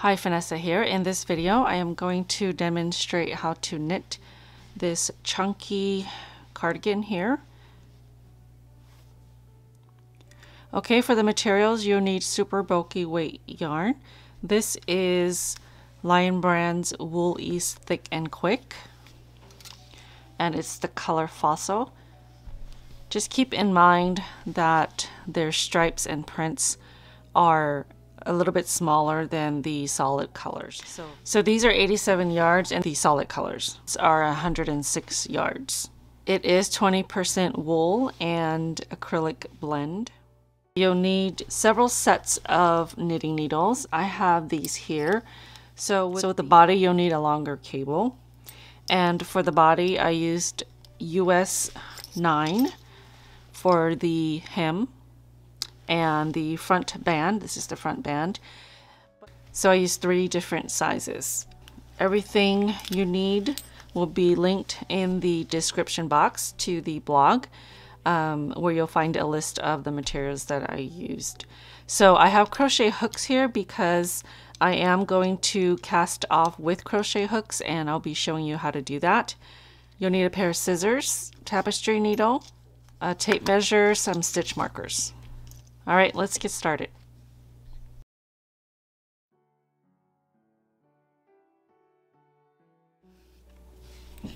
Hi, Phanessa here. In this video, I am going to demonstrate how to knit this chunky cardigan here. Okay, for the materials, you'll need super bulky weight yarn. This is Lion Brand's Wool Ease Thick and Quick, and it's the color Fossil. Just keep in mind that their stripes and prints are a little bit smaller than the solid colors. So, so these are 87 yards and the solid colors are 106 yards. It is 20% wool and acrylic blend. You'll need several sets of knitting needles. I have these here. So with, so with the body, you'll need a longer cable. And for the body, I used US 9 for the hem and the front band. This is the front band. So I use three different sizes. Everything you need will be linked in the description box to the blog um, where you'll find a list of the materials that I used. So I have crochet hooks here because I am going to cast off with crochet hooks and I'll be showing you how to do that. You'll need a pair of scissors, tapestry needle, a tape measure, some stitch markers. All right, let's get started.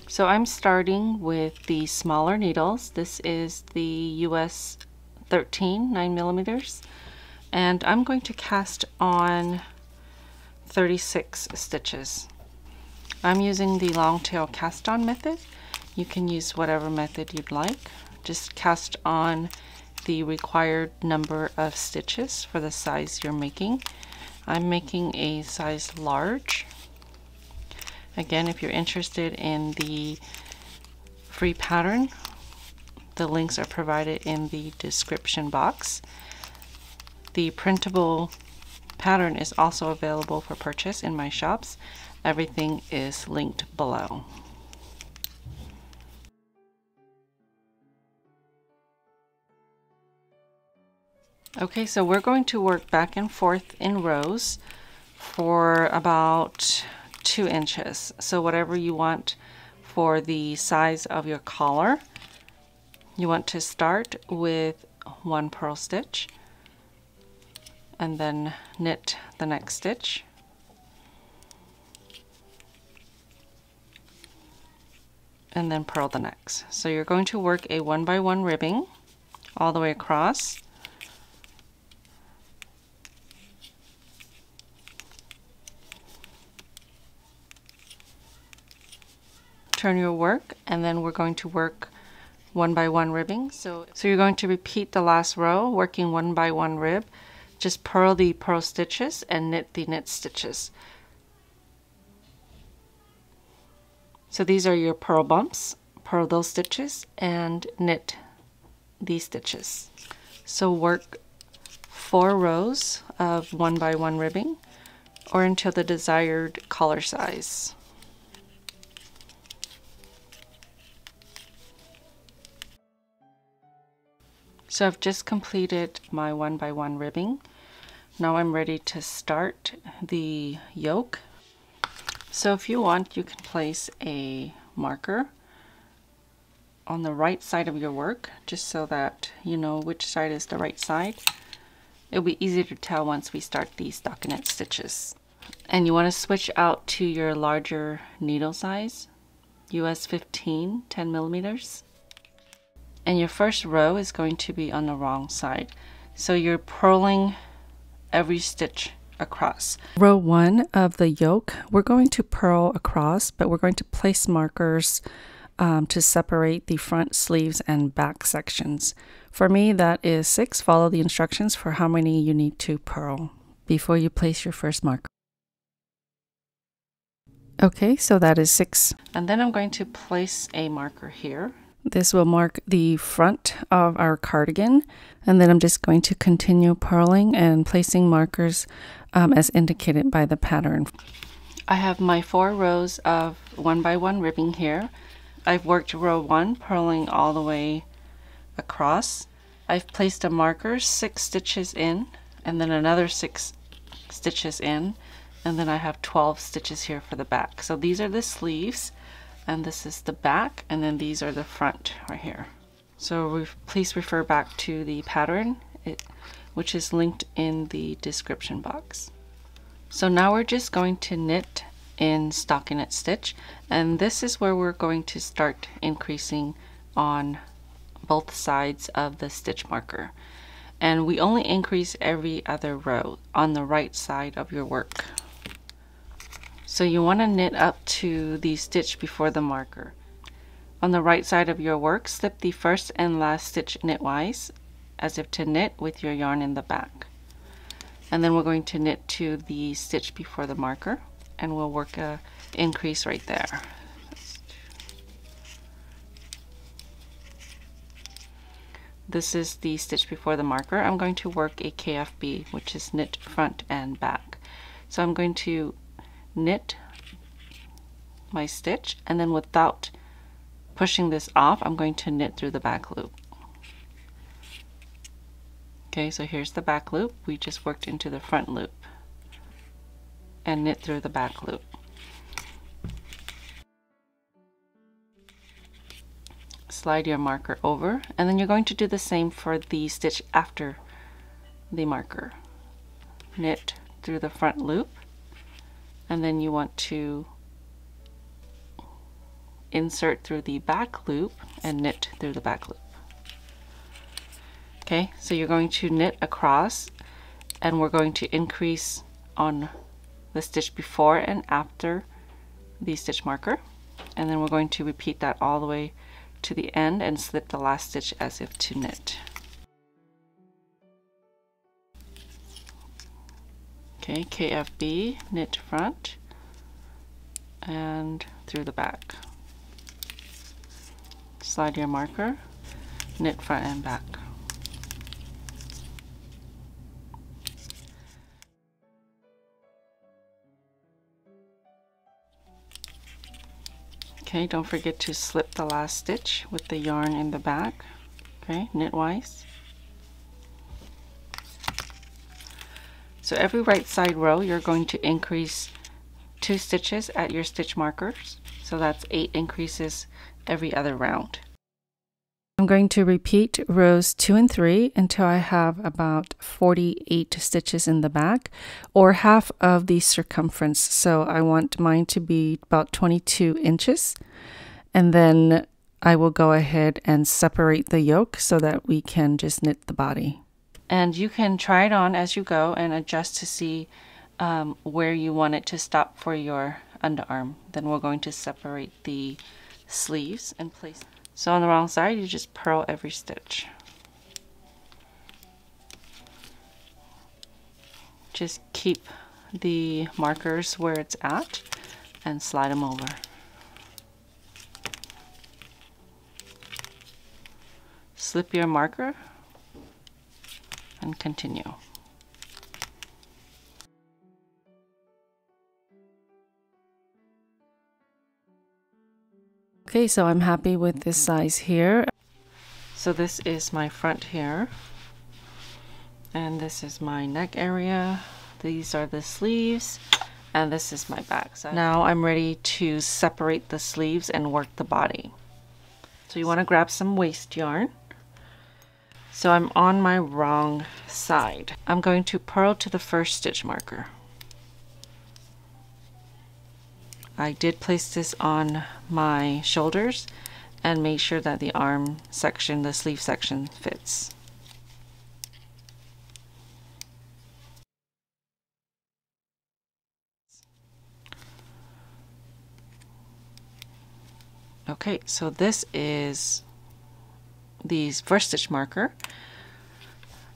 So I'm starting with the smaller needles. This is the US 13 9 millimeters, and I'm going to cast on 36 stitches. I'm using the long tail cast on method. You can use whatever method you'd like. Just cast on the required number of stitches for the size you're making. I'm making a size large. Again, if you're interested in the free pattern, the links are provided in the description box. The printable pattern is also available for purchase in my shops. Everything is linked below. Okay, so we're going to work back and forth in rows for about two inches. So whatever you want for the size of your collar, you want to start with one purl stitch and then knit the next stitch. and then purl the next. So you're going to work a one by one ribbing all the way across turn your work and then we're going to work one by one ribbing. So, so you're going to repeat the last row working one by one rib. Just purl the purl stitches and knit the knit stitches. So these are your purl bumps. Purl those stitches and knit these stitches. So work four rows of one by one ribbing or until the desired collar size. So I've just completed my one by one ribbing. Now I'm ready to start the yoke. So if you want, you can place a marker on the right side of your work, just so that you know which side is the right side. It'll be easy to tell once we start these stockinette stitches. And you want to switch out to your larger needle size, US 15, 10 millimeters and your first row is going to be on the wrong side. So you're purling every stitch across. Row one of the yoke, we're going to purl across, but we're going to place markers um, to separate the front sleeves and back sections. For me, that is six. Follow the instructions for how many you need to purl before you place your first marker. Okay, so that is six. And then I'm going to place a marker here this will mark the front of our cardigan and then I'm just going to continue purling and placing markers um, as indicated by the pattern. I have my four rows of one by one ribbing here. I've worked row one purling all the way across. I've placed a marker six stitches in and then another six stitches in and then I have 12 stitches here for the back. So these are the sleeves and this is the back and then these are the front right here. So please refer back to the pattern it, which is linked in the description box. So now we're just going to knit in stockinette stitch and this is where we're going to start increasing on both sides of the stitch marker and we only increase every other row on the right side of your work. So you want to knit up to the stitch before the marker. On the right side of your work, slip the first and last stitch knitwise as if to knit with your yarn in the back. And then we're going to knit to the stitch before the marker and we'll work a increase right there. This is the stitch before the marker. I'm going to work a KFB, which is knit front and back. So I'm going to knit my stitch and then without pushing this off, I'm going to knit through the back loop. Okay, so here's the back loop. We just worked into the front loop and knit through the back loop. slide your marker over and then you're going to do the same for the stitch after the marker. Knit through the front loop and then you want to insert through the back loop and knit through the back loop. Okay, so you're going to knit across and we're going to increase on the stitch before and after the stitch marker and then we're going to repeat that all the way to the end and slip the last stitch as if to knit. Okay, KFB, knit front and through the back. Slide your marker, knit front and back. Okay, don't forget to slip the last stitch with the yarn in the back. Okay, knitwise. So every right side row you're going to increase two stitches at your stitch markers. So that's eight increases every other round. I'm going to repeat rows 2 and 3 until I have about 48 stitches in the back or half of the circumference. So I want mine to be about 22 inches and then I will go ahead and separate the yoke so that we can just knit the body. And you can try it on as you go and adjust to see um, where you want it to stop for your underarm. Then we're going to separate the sleeves and place so on the wrong side, you just purl every stitch. Just keep the markers where it's at and slide them over. Slip your marker and continue. Okay, so I'm happy with this size here. So this is my front here. And this is my neck area. These are the sleeves. And this is my back. So now I'm ready to separate the sleeves and work the body. So you want to grab some waste yarn. So I'm on my wrong side. I'm going to purl to the first stitch marker. I did place this on my shoulders and make sure that the arm section, the sleeve section fits. Okay, so this is the first stitch marker.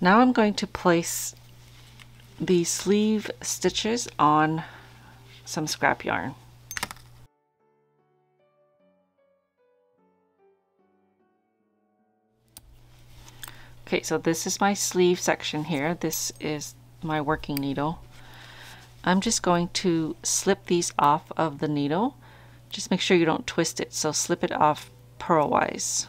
Now I'm going to place the sleeve stitches on some scrap yarn. Okay, so this is my sleeve section here. This is my working needle. I'm just going to slip these off of the needle. Just make sure you don't twist it, so slip it off purlwise.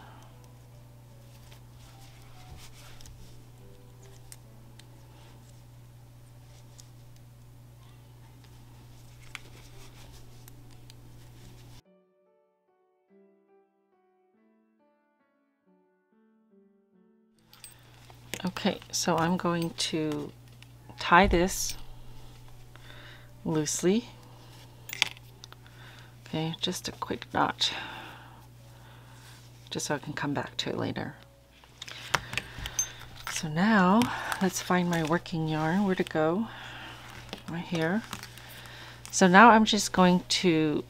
Okay, so I'm going to tie this loosely. Okay, just a quick knot, just so I can come back to it later. So now let's find my working yarn, where to go, right here. So now I'm just going to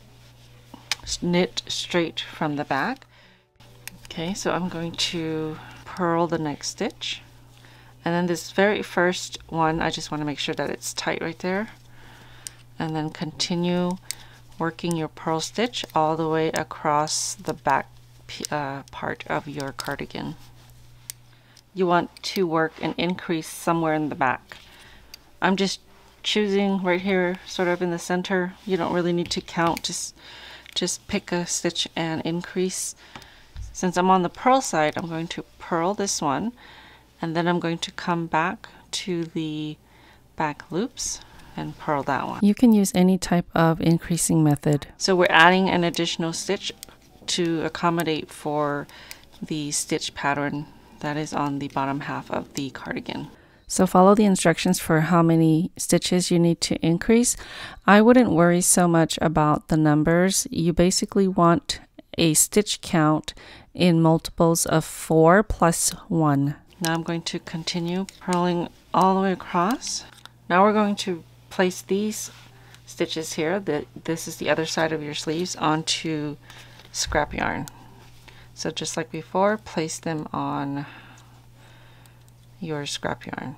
knit straight from the back. Okay, so I'm going to purl the next stitch. And then this very first one, I just want to make sure that it's tight right there. And then continue working your purl stitch all the way across the back uh, part of your cardigan. You want to work an increase somewhere in the back. I'm just choosing right here, sort of in the center. You don't really need to count, just, just pick a stitch and increase. Since I'm on the purl side, I'm going to purl this one and then I'm going to come back to the back loops and purl that one. You can use any type of increasing method. So we're adding an additional stitch to accommodate for the stitch pattern that is on the bottom half of the cardigan. So follow the instructions for how many stitches you need to increase. I wouldn't worry so much about the numbers. You basically want a stitch count in multiples of 4 plus 1. Now I'm going to continue purling all the way across. Now we're going to place these stitches here, that this is the other side of your sleeves, onto scrap yarn. So just like before, place them on your scrap yarn.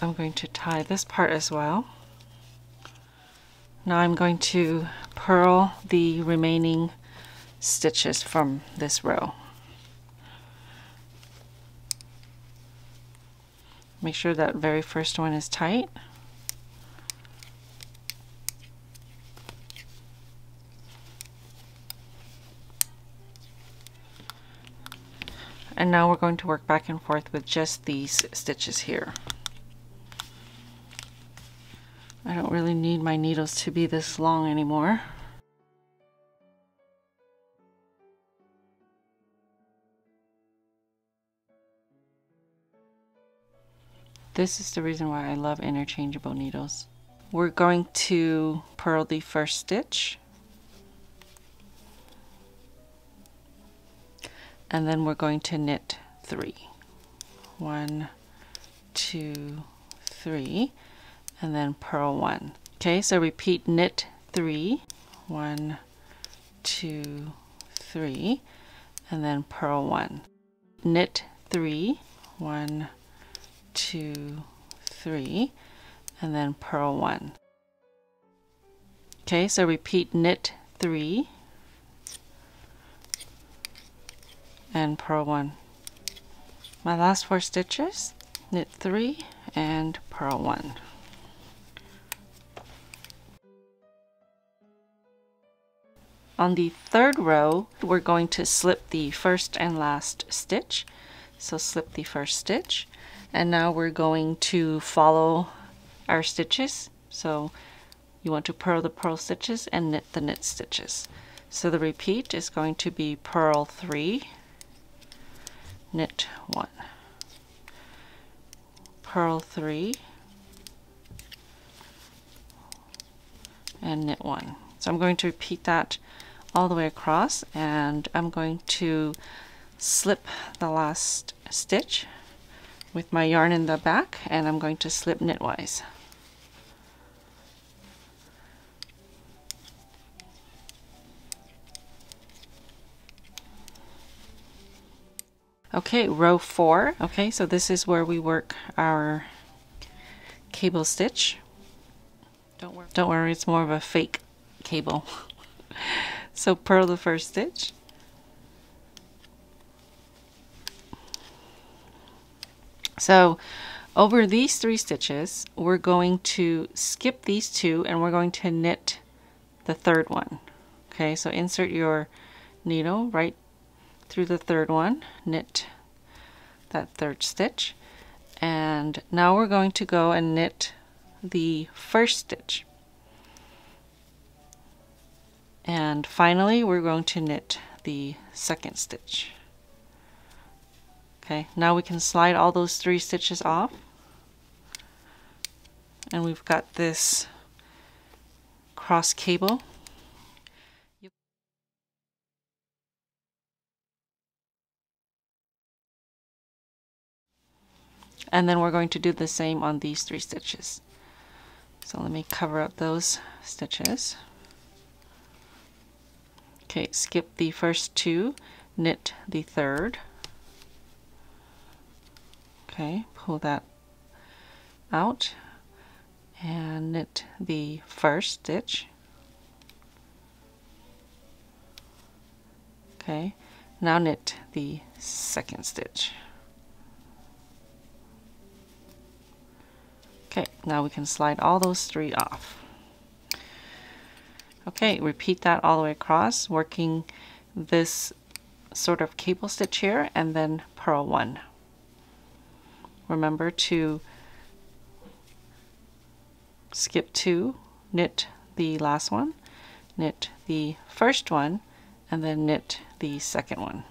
I'm going to tie this part as well. Now I'm going to purl the remaining stitches from this row. Make sure that very first one is tight. And now we're going to work back and forth with just these stitches here. I don't really need my needles to be this long anymore. This is the reason why I love interchangeable needles. We're going to purl the first stitch. And then we're going to knit three. One, two, three and then purl one. Okay, so repeat knit three, one, two, three, and then purl one. Knit three, one, two, three, and then purl one. Okay, so repeat knit three and purl one. My last four stitches, knit three and purl one. On the third row, we're going to slip the first and last stitch. So slip the first stitch. And now we're going to follow our stitches. So you want to purl the purl stitches and knit the knit stitches. So the repeat is going to be purl 3, knit 1, purl 3, and knit 1. So I'm going to repeat that all the way across and I'm going to slip the last stitch with my yarn in the back and I'm going to slip knitwise. Okay, row four. Okay, so this is where we work our cable stitch. Don't worry, don't worry, it's more of a fake cable. So purl the first stitch. So over these three stitches, we're going to skip these two and we're going to knit the third one. Okay, so insert your needle right through the third one, knit that third stitch, and now we're going to go and knit the first stitch. And finally, we're going to knit the second stitch. Okay, now we can slide all those three stitches off. And we've got this cross cable. And then we're going to do the same on these three stitches. So let me cover up those stitches. Okay, skip the first two, knit the third. Okay, pull that out and knit the first stitch. Okay, now knit the second stitch. Okay, now we can slide all those three off. Okay, repeat that all the way across, working this sort of cable stitch here and then purl one. Remember to skip two, knit the last one, knit the first one, and then knit the second one.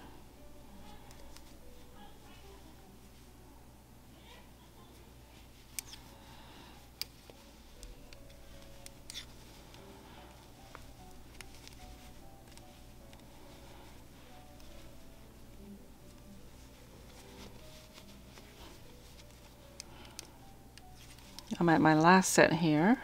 I'm at my last set here.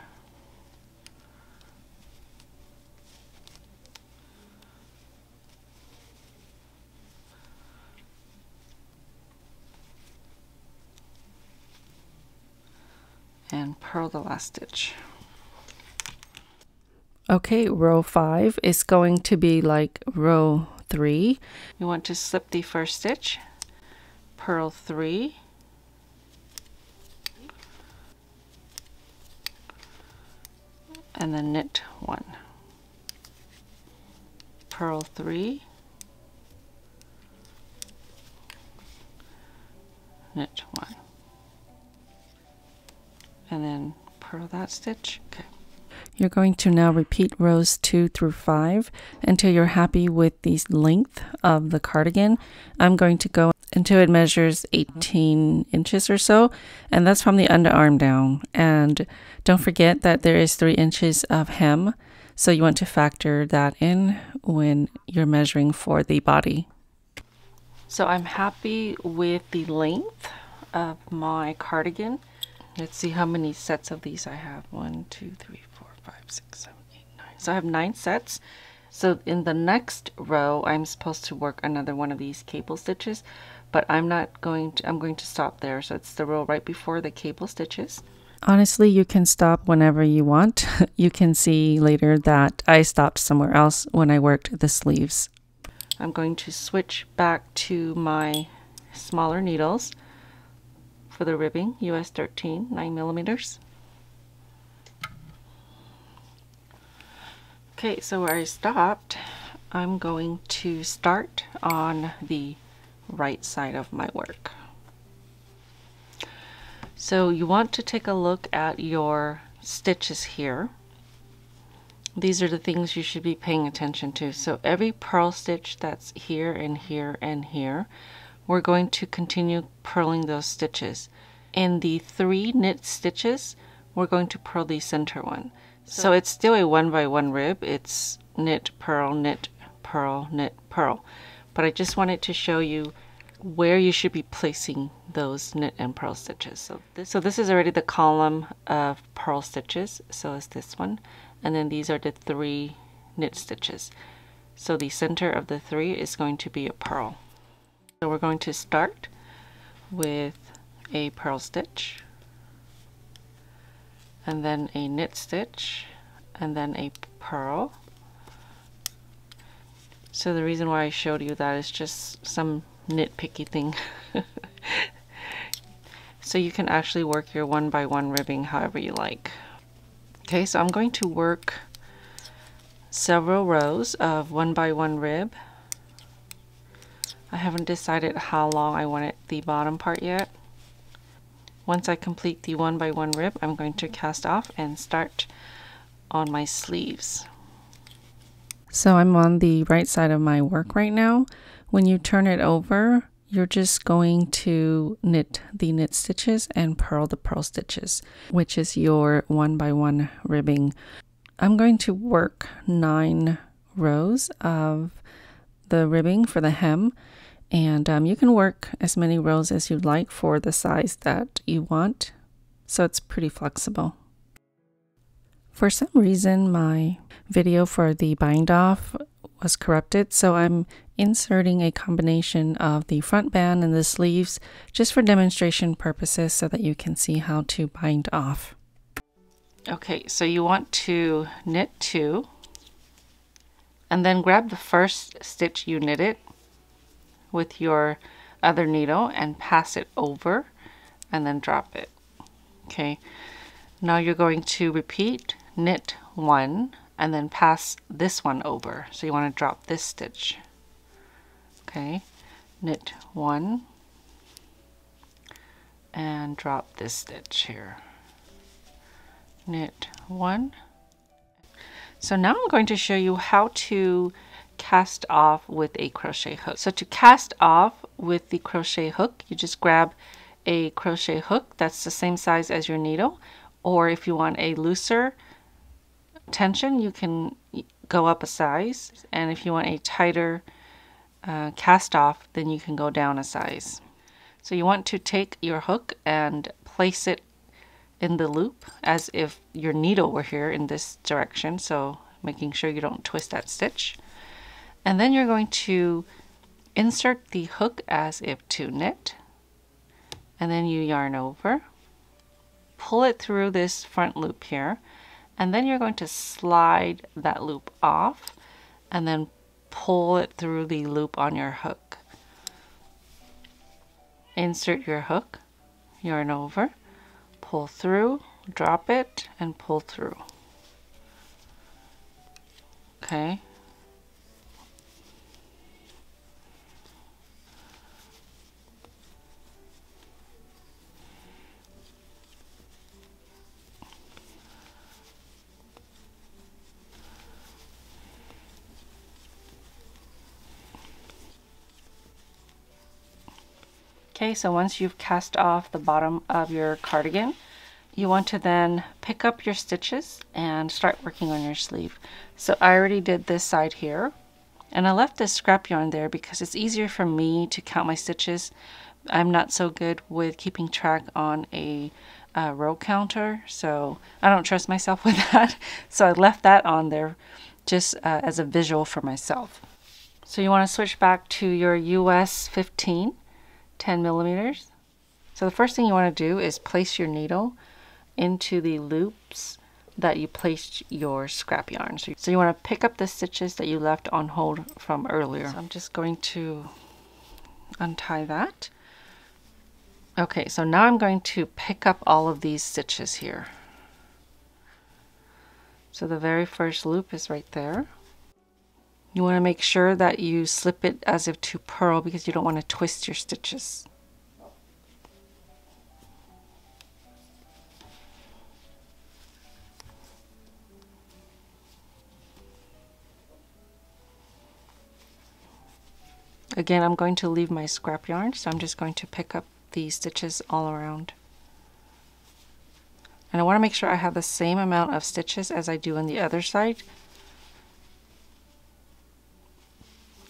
And purl the last stitch. Okay, row 5 is going to be like row 3. You want to slip the first stitch, purl 3, and then knit one. Purl three. Knit one. And then purl that stitch. Okay. You're going to now repeat rows 2 through 5 until you're happy with the length of the cardigan. I'm going to go until it measures 18 inches or so, and that's from the underarm down. And don't forget that there is 3 inches of hem, so you want to factor that in when you're measuring for the body. So I'm happy with the length of my cardigan. Let's see how many sets of these I have. One, two, three, four, five, six, seven, eight, nine. So I have nine sets. So in the next row, I'm supposed to work another one of these cable stitches, but I'm not going to, I'm going to stop there. So it's the row right before the cable stitches. Honestly, you can stop whenever you want. you can see later that I stopped somewhere else when I worked the sleeves. I'm going to switch back to my smaller needles for the ribbing, US 13, 9 millimeters. Okay, so where I stopped, I'm going to start on the right side of my work. So you want to take a look at your stitches here. These are the things you should be paying attention to. So every purl stitch that's here and here and here, we're going to continue purling those stitches. In the three knit stitches, we're going to purl the center one. So, so it's still a one by one rib. It's knit, purl, knit, purl, knit, purl. But I just wanted to show you where you should be placing those knit and purl stitches. So this, so this is already the column of purl stitches. So is this one. And then these are the three knit stitches. So the center of the three is going to be a purl. So we're going to start with a purl stitch and then a knit stitch and then a purl. So the reason why I showed you that is just some nitpicky thing. so you can actually work your one by one ribbing however you like. Okay, so I'm going to work several rows of one by one rib I haven't decided how long I want it the bottom part yet. Once I complete the one by one rib, I'm going to cast off and start on my sleeves. So I'm on the right side of my work right now. When you turn it over, you're just going to knit the knit stitches and purl the purl stitches, which is your one by one ribbing. I'm going to work nine rows of the ribbing for the hem and um, you can work as many rows as you'd like for the size that you want so it's pretty flexible. For some reason my video for the bind off was corrupted so I'm inserting a combination of the front band and the sleeves just for demonstration purposes so that you can see how to bind off. Okay, so you want to knit two and then grab the first stitch you knitted with your other needle and pass it over and then drop it. Okay, now you're going to repeat knit one and then pass this one over. So you want to drop this stitch okay. Knit one. And drop this stitch here. Knit one. So now I'm going to show you how to cast off with a crochet hook. So to cast off with the crochet hook you just grab a crochet hook that's the same size as your needle. Or if you want a looser tension you can go up a size. And if you want a tighter uh, cast off, then you can go down a size. So you want to take your hook and place it in the loop as if your needle were here in this direction. So making sure you don't twist that stitch. And then you're going to insert the hook as if to knit. And then you yarn over. Pull it through this front loop here. And then you're going to slide that loop off and then pull it through the loop on your hook. Insert your hook, yarn over, pull through, drop it, and pull through. Okay, Okay, so once you've cast off the bottom of your cardigan, you want to then pick up your stitches and start working on your sleeve. So I already did this side here, and I left this scrap yarn there because it's easier for me to count my stitches. I'm not so good with keeping track on a uh, row counter, so I don't trust myself with that. So I left that on there just uh, as a visual for myself. So you want to switch back to your US 15 10 millimeters. So the first thing you want to do is place your needle into the loops that you placed your scrap yarn. So, so you want to pick up the stitches that you left on hold from earlier. So I'm just going to untie that. Okay, so now I'm going to pick up all of these stitches here. So the very first loop is right there. You want to make sure that you slip it as if to purl because you don't want to twist your stitches. Again, I'm going to leave my scrap yarn, so I'm just going to pick up the stitches all around. And I want to make sure I have the same amount of stitches as I do on the other side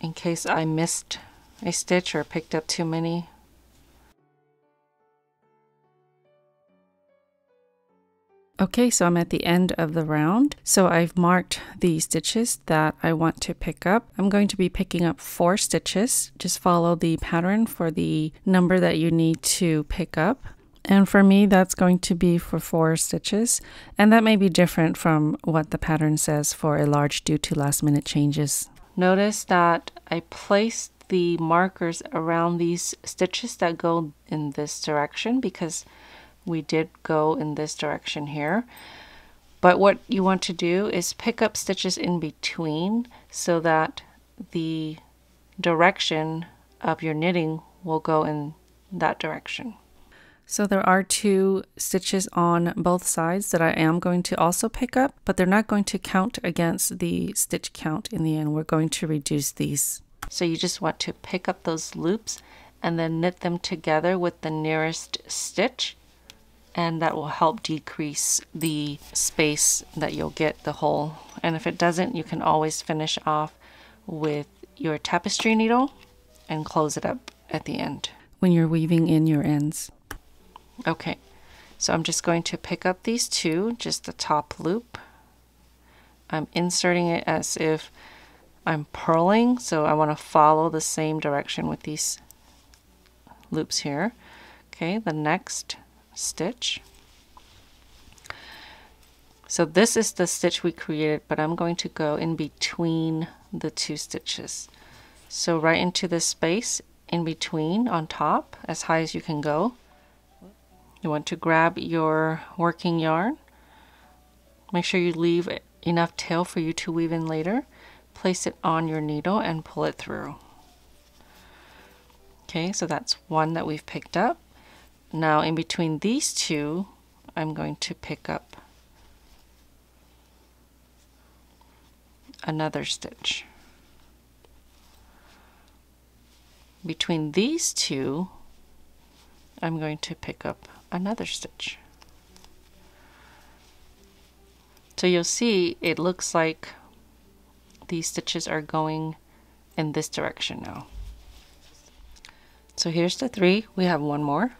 in case I missed a stitch or picked up too many. Okay, so I'm at the end of the round. So I've marked the stitches that I want to pick up. I'm going to be picking up four stitches. Just follow the pattern for the number that you need to pick up. And for me, that's going to be for four stitches. And that may be different from what the pattern says for a large due to last minute changes. Notice that I placed the markers around these stitches that go in this direction because we did go in this direction here. But what you want to do is pick up stitches in between so that the direction of your knitting will go in that direction. So there are two stitches on both sides that I am going to also pick up, but they're not going to count against the stitch count in the end. We're going to reduce these. So you just want to pick up those loops and then knit them together with the nearest stitch and that will help decrease the space that you'll get the hole. And if it doesn't, you can always finish off with your tapestry needle and close it up at the end. When you're weaving in your ends. Okay, so I'm just going to pick up these two, just the top loop. I'm inserting it as if I'm purling, so I want to follow the same direction with these loops here. Okay, the next stitch. So this is the stitch we created, but I'm going to go in between the two stitches. So right into the space in between on top, as high as you can go. You want to grab your working yarn. Make sure you leave enough tail for you to weave in later. Place it on your needle and pull it through. Okay, so that's one that we've picked up. Now in between these two, I'm going to pick up another stitch. Between these two, I'm going to pick up another stitch. So you'll see it looks like these stitches are going in this direction now. So here's the three. We have one more.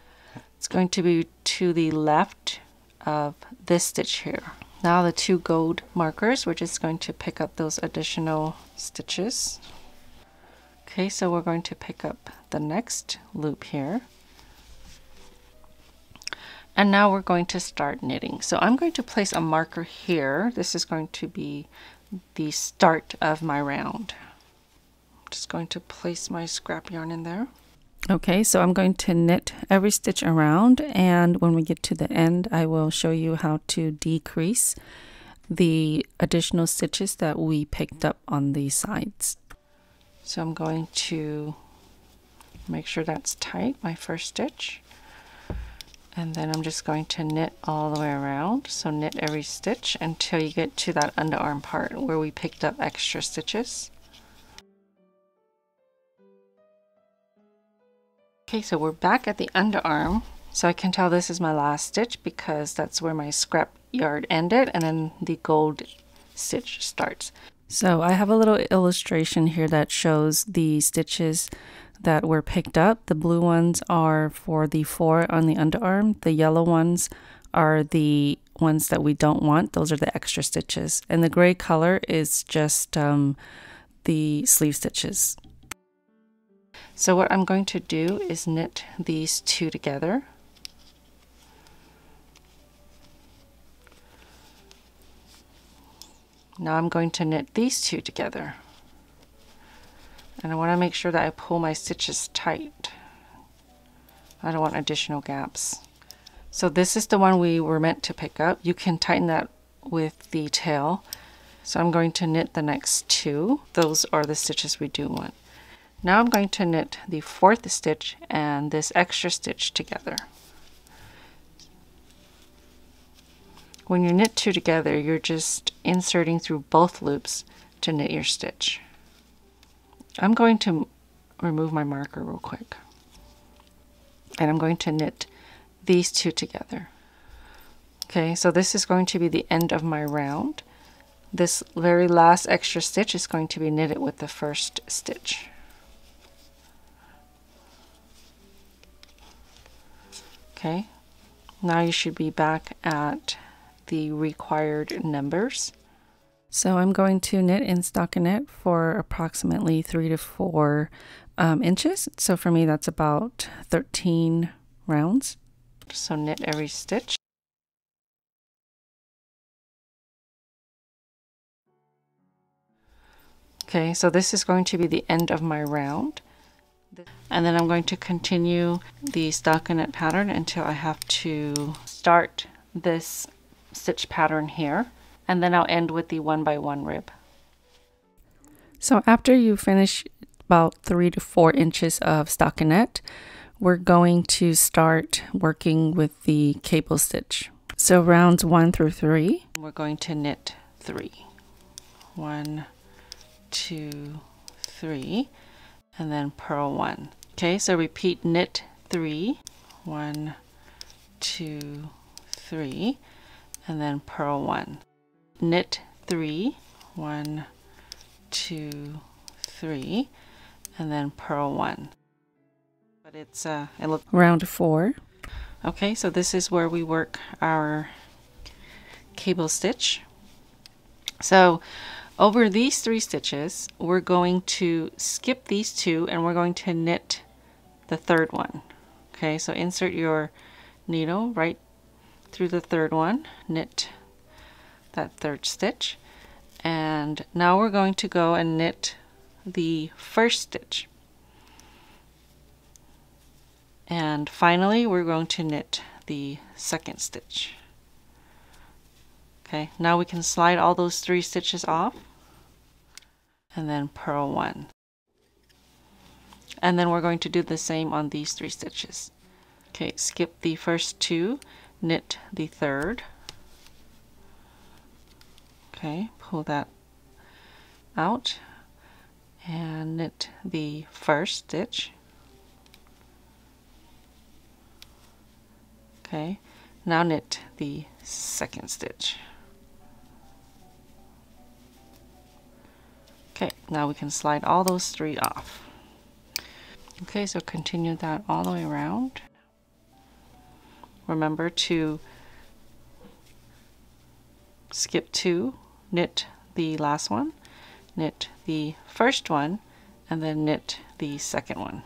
It's going to be to the left of this stitch here. Now the two gold markers, we're just going to pick up those additional stitches. Okay, so we're going to pick up the next loop here. And now we're going to start knitting. So I'm going to place a marker here. This is going to be the start of my round. I'm just going to place my scrap yarn in there. Okay, so I'm going to knit every stitch around and when we get to the end, I will show you how to decrease the additional stitches that we picked up on the sides. So I'm going to make sure that's tight, my first stitch. And then I'm just going to knit all the way around. So knit every stitch until you get to that underarm part where we picked up extra stitches. Okay, so we're back at the underarm. So I can tell this is my last stitch because that's where my scrap yard ended and then the gold stitch starts. So I have a little illustration here that shows the stitches that were picked up. The blue ones are for the four on the underarm. The yellow ones are the ones that we don't want. Those are the extra stitches. And the gray color is just um, the sleeve stitches. So what I'm going to do is knit these two together. Now I'm going to knit these two together. And I want to make sure that I pull my stitches tight. I don't want additional gaps. So this is the one we were meant to pick up. You can tighten that with the tail. So I'm going to knit the next two. Those are the stitches we do want. Now I'm going to knit the fourth stitch and this extra stitch together. When you knit two together, you're just inserting through both loops to knit your stitch. I'm going to remove my marker real quick. And I'm going to knit these two together. Okay, so this is going to be the end of my round. This very last extra stitch is going to be knitted with the first stitch. Okay, now you should be back at the required numbers. So I'm going to knit in stockinette for approximately three to four um, inches. So for me, that's about 13 rounds. So knit every stitch. Okay, so this is going to be the end of my round. And then I'm going to continue the stockinette pattern until I have to start this stitch pattern here and then I'll end with the one by one rib. So after you finish about three to four inches of stockinette, we're going to start working with the cable stitch. So rounds one through three. We're going to knit three. One, two, three, and then purl one. Okay, so repeat knit three. One, two, three, and then purl one. Knit three. One, two, three, and then purl one. But it's uh, it look round four. Okay, so this is where we work our cable stitch. So over these three stitches, we're going to skip these two and we're going to knit the third one. Okay, so insert your needle right through the third one, knit that third stitch, and now we're going to go and knit the first stitch. And finally, we're going to knit the second stitch. Okay, now we can slide all those three stitches off and then purl one. And then we're going to do the same on these three stitches. Okay, skip the first two, knit the third. Okay, pull that out and knit the first stitch. Okay, now knit the second stitch. Okay, now we can slide all those three off. Okay, so continue that all the way around. Remember to skip two, knit the last one, knit the first one, and then knit the second one.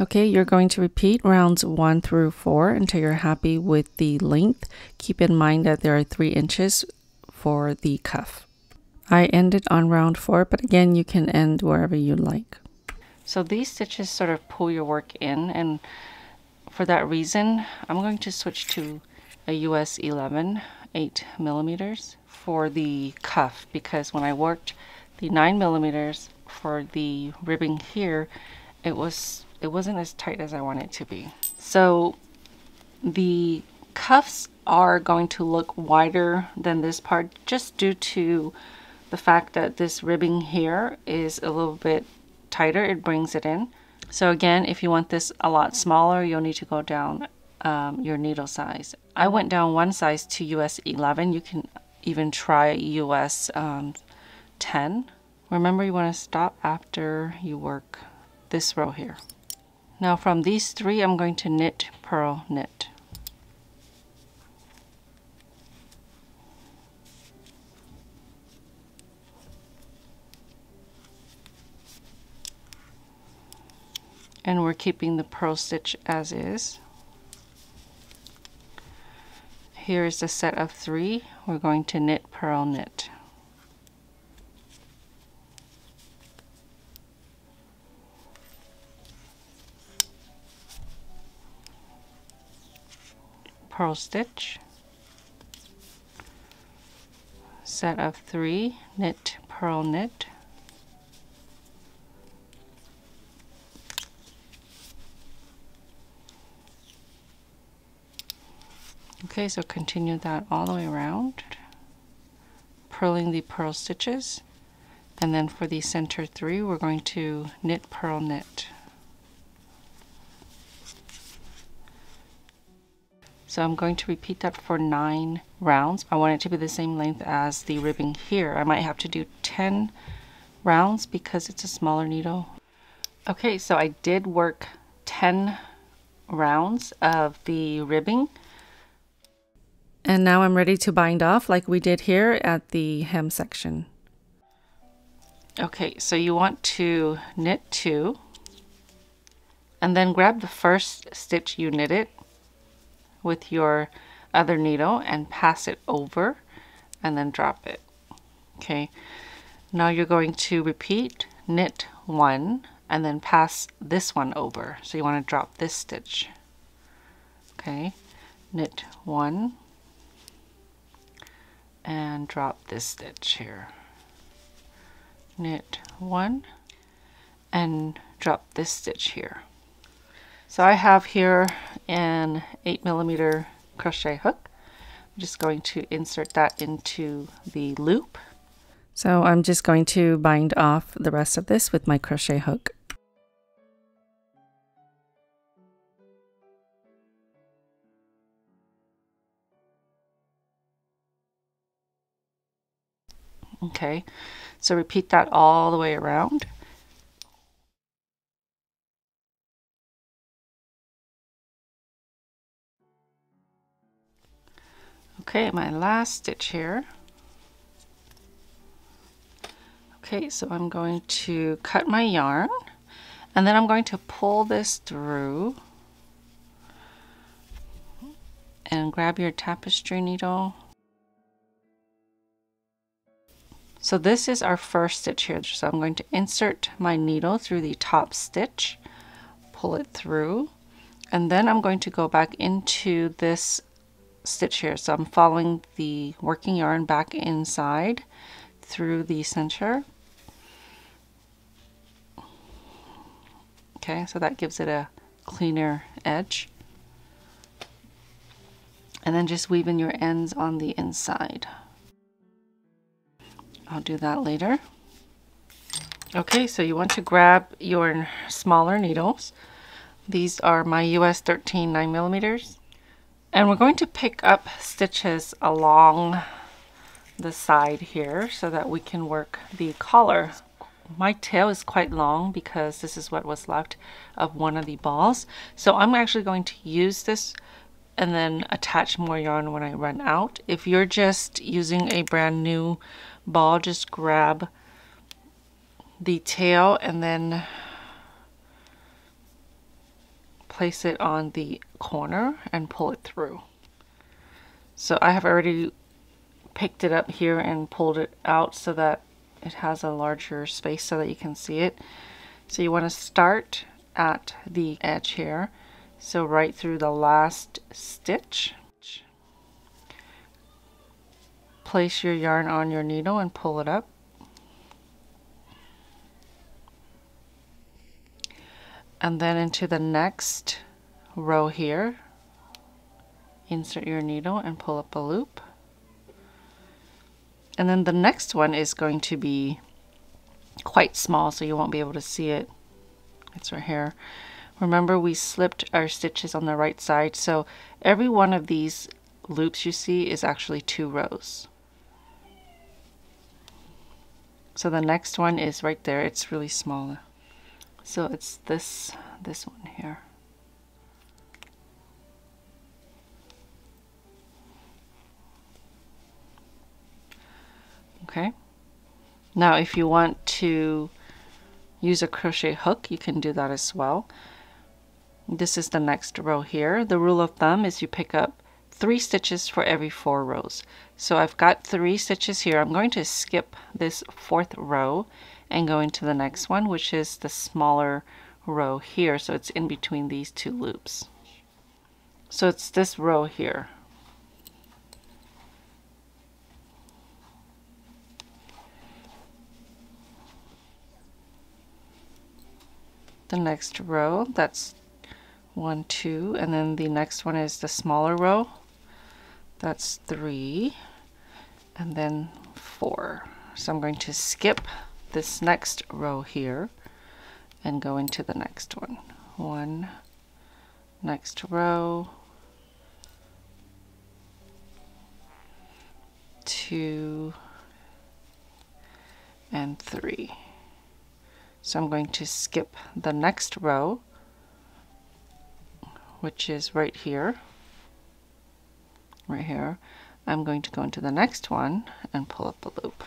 Okay, you're going to repeat rounds one through four until you're happy with the length. Keep in mind that there are three inches for the cuff. I ended on round four, but again, you can end wherever you like. So these stitches sort of pull your work in, and for that reason, I'm going to switch to a US 11 8 millimeters for the cuff because when I worked the 9 millimeters for the ribbing here, it was it wasn't as tight as I want it to be. So the cuffs are going to look wider than this part just due to the fact that this ribbing here is a little bit tighter. It brings it in. So again, if you want this a lot smaller, you'll need to go down um, your needle size. I went down one size to US 11. You can even try US um, 10. Remember you want to stop after you work this row here. Now from these three, I'm going to knit, purl, knit. And we're keeping the purl stitch as is. Here is the set of three. We're going to knit, purl, knit. Purl stitch. Set of three knit purl knit. Okay so continue that all the way around. Purling the purl stitches. And then for the center three we're going to knit purl knit So I'm going to repeat that for nine rounds. I want it to be the same length as the ribbing here. I might have to do 10 rounds because it's a smaller needle. Okay, so I did work 10 rounds of the ribbing. And now I'm ready to bind off like we did here at the hem section. Okay, so you want to knit two and then grab the first stitch you knitted with your other needle and pass it over and then drop it. Okay, Now you're going to repeat knit one and then pass this one over. So you want to drop this stitch. Okay, knit one and drop this stitch here. Knit one and drop this stitch here. So I have here an 8 millimeter crochet hook. I'm just going to insert that into the loop. So I'm just going to bind off the rest of this with my crochet hook. Okay, so repeat that all the way around. Okay, my last stitch here. Okay, so I'm going to cut my yarn and then I'm going to pull this through and grab your tapestry needle. So this is our first stitch here. So I'm going to insert my needle through the top stitch, pull it through, and then I'm going to go back into this stitch here. So I'm following the working yarn back inside through the center. Okay, so that gives it a cleaner edge. And then just weave in your ends on the inside. I'll do that later. Okay, so you want to grab your smaller needles. These are my US 13 9 millimeters. And we're going to pick up stitches along the side here so that we can work the collar. My tail is quite long because this is what was left of one of the balls. So I'm actually going to use this and then attach more yarn when I run out. If you're just using a brand new ball, just grab the tail and then place it on the corner and pull it through. So I have already picked it up here and pulled it out so that it has a larger space so that you can see it. So you want to start at the edge here. So right through the last stitch. Place your yarn on your needle and pull it up. and then into the next row here. Insert your needle and pull up a loop. And then the next one is going to be quite small so you won't be able to see it. It's right here. Remember we slipped our stitches on the right side so every one of these loops you see is actually two rows. So the next one is right there. It's really small so it's this this one here okay now if you want to use a crochet hook you can do that as well this is the next row here the rule of thumb is you pick up three stitches for every four rows so I've got three stitches here I'm going to skip this fourth row and go into the next one, which is the smaller row here. So it's in between these two loops. So it's this row here. The next row, that's one, two, and then the next one is the smaller row. That's three, and then four. So I'm going to skip this next row here and go into the next one. One, next row, two, and three. So I'm going to skip the next row, which is right here, right here. I'm going to go into the next one and pull up a loop.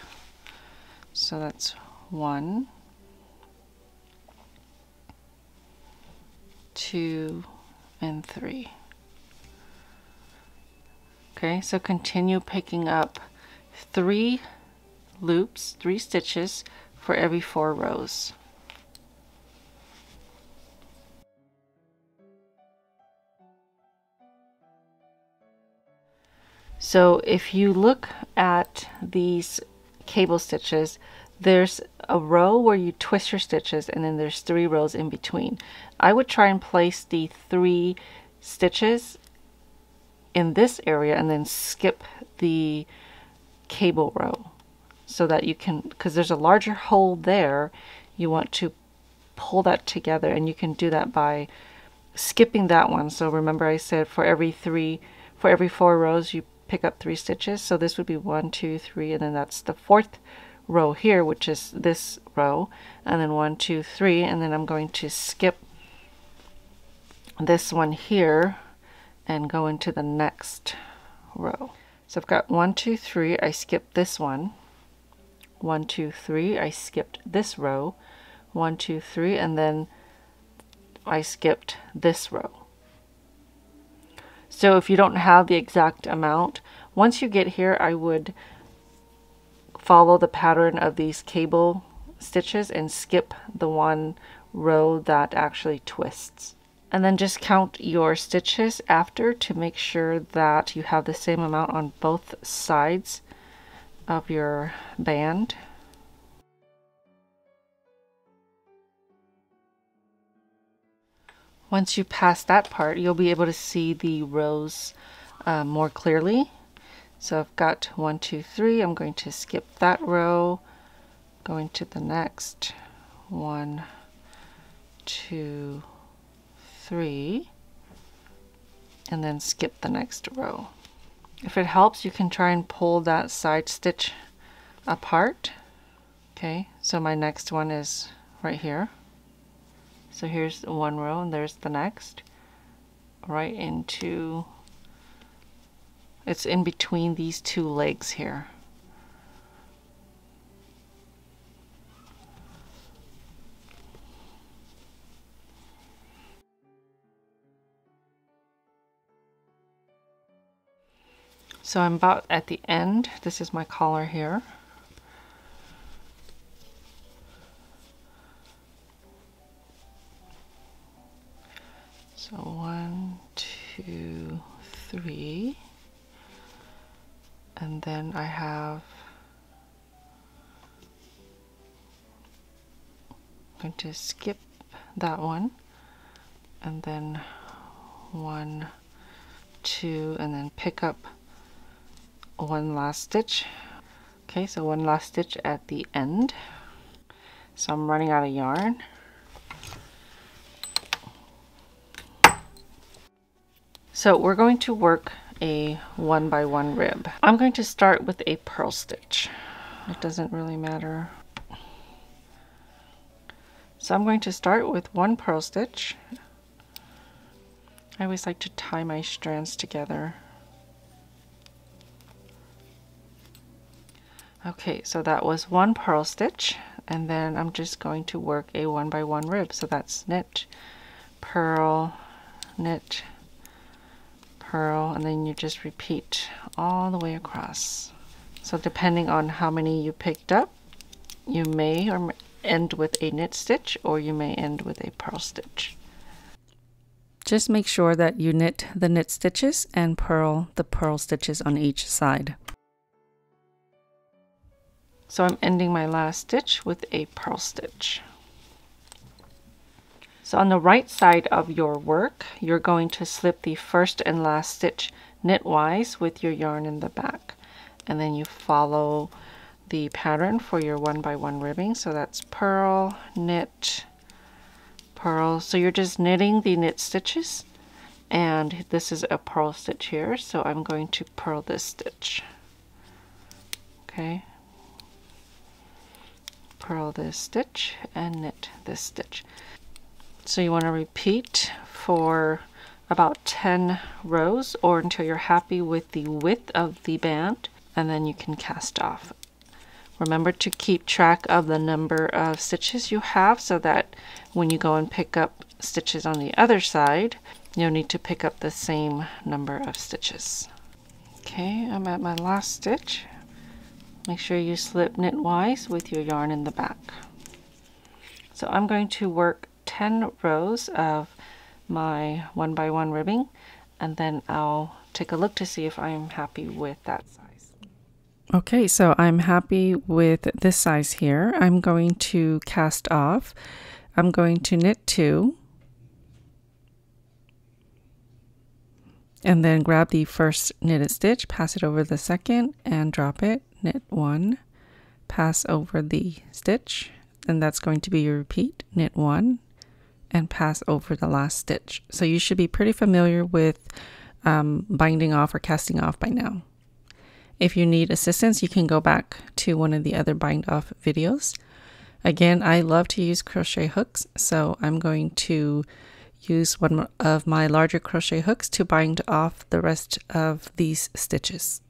So that's one, two, and three. Okay, so continue picking up three loops, three stitches for every four rows. So if you look at these cable stitches, there's a row where you twist your stitches and then there's three rows in between. I would try and place the three stitches in this area and then skip the cable row so that you can, because there's a larger hole there, you want to pull that together and you can do that by skipping that one. So remember I said for every three, for every four rows you pick up three stitches. So this would be one, two, three, and then that's the fourth row here, which is this row, and then one, two, three, and then I'm going to skip this one here and go into the next row. So I've got one, two, three, I skipped this one. One, two, three, I skipped this row. One, two, three, and then I skipped this row. So if you don't have the exact amount, once you get here, I would follow the pattern of these cable stitches and skip the one row that actually twists. And then just count your stitches after to make sure that you have the same amount on both sides of your band. Once you pass that part, you'll be able to see the rows uh, more clearly. So I've got one, two, three. I'm going to skip that row, going to the next one, two, three, and then skip the next row. If it helps, you can try and pull that side stitch apart. Okay, so my next one is right here. So here's one row and there's the next. Right into, it's in between these two legs here. So I'm about at the end. This is my collar here. Skip that one and then one, two, and then pick up one last stitch. Okay, so one last stitch at the end. So I'm running out of yarn. So we're going to work a one by one rib. I'm going to start with a purl stitch. It doesn't really matter. So I'm going to start with one purl stitch. I always like to tie my strands together. Okay, so that was one purl stitch and then I'm just going to work a one by one rib. So that's knit, purl, knit, purl and then you just repeat all the way across. So depending on how many you picked up, you may or end with a knit stitch or you may end with a purl stitch. Just make sure that you knit the knit stitches and purl the purl stitches on each side. So I'm ending my last stitch with a purl stitch. So on the right side of your work, you're going to slip the first and last stitch knitwise with your yarn in the back. And then you follow the pattern for your one by one ribbing. So that's purl, knit, purl. So you're just knitting the knit stitches. And this is a purl stitch here. So I'm going to purl this stitch. Okay. Purl this stitch and knit this stitch. So you want to repeat for about 10 rows or until you're happy with the width of the band and then you can cast off. Remember to keep track of the number of stitches you have so that when you go and pick up stitches on the other side, you'll need to pick up the same number of stitches. Okay, I'm at my last stitch. Make sure you slip knitwise with your yarn in the back. So I'm going to work 10 rows of my one by one ribbing and then I'll take a look to see if I'm happy with that size. Okay, so I'm happy with this size here. I'm going to cast off. I'm going to knit two and then grab the first knitted stitch, pass it over the second and drop it, knit one, pass over the stitch, and that's going to be your repeat, knit one, and pass over the last stitch. So you should be pretty familiar with um, binding off or casting off by now. If you need assistance, you can go back to one of the other bind off videos. Again, I love to use crochet hooks, so I'm going to use one of my larger crochet hooks to bind off the rest of these stitches.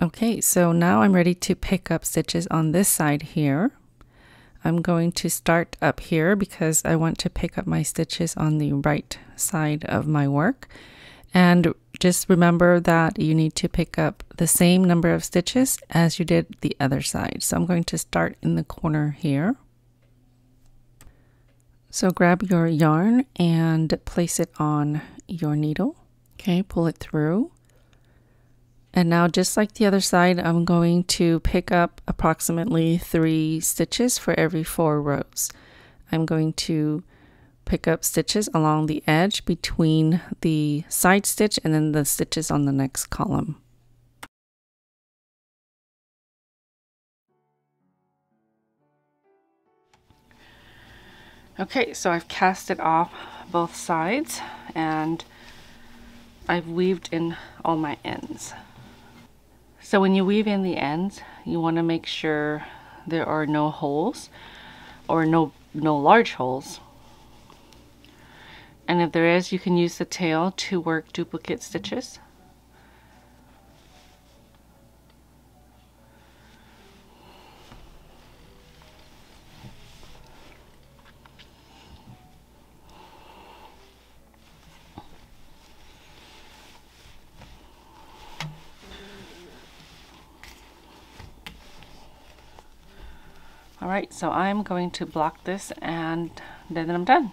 Okay, so now I'm ready to pick up stitches on this side here. I'm going to start up here because I want to pick up my stitches on the right side of my work. And just remember that you need to pick up the same number of stitches as you did the other side. So I'm going to start in the corner here. So grab your yarn and place it on your needle. Okay, pull it through. And now just like the other side, I'm going to pick up approximately three stitches for every four rows. I'm going to pick up stitches along the edge between the side stitch and then the stitches on the next column. Okay, so I've cast it off both sides and I've weaved in all my ends. So when you weave in the ends, you want to make sure there are no holes or no, no large holes. And if there is, you can use the tail to work duplicate stitches. All right, so I'm going to block this and then I'm done.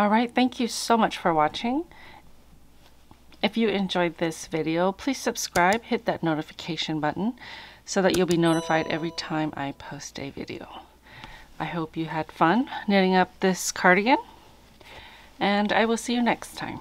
All right, thank you so much for watching. If you enjoyed this video, please subscribe, hit that notification button so that you'll be notified every time I post a video. I hope you had fun knitting up this cardigan and I will see you next time.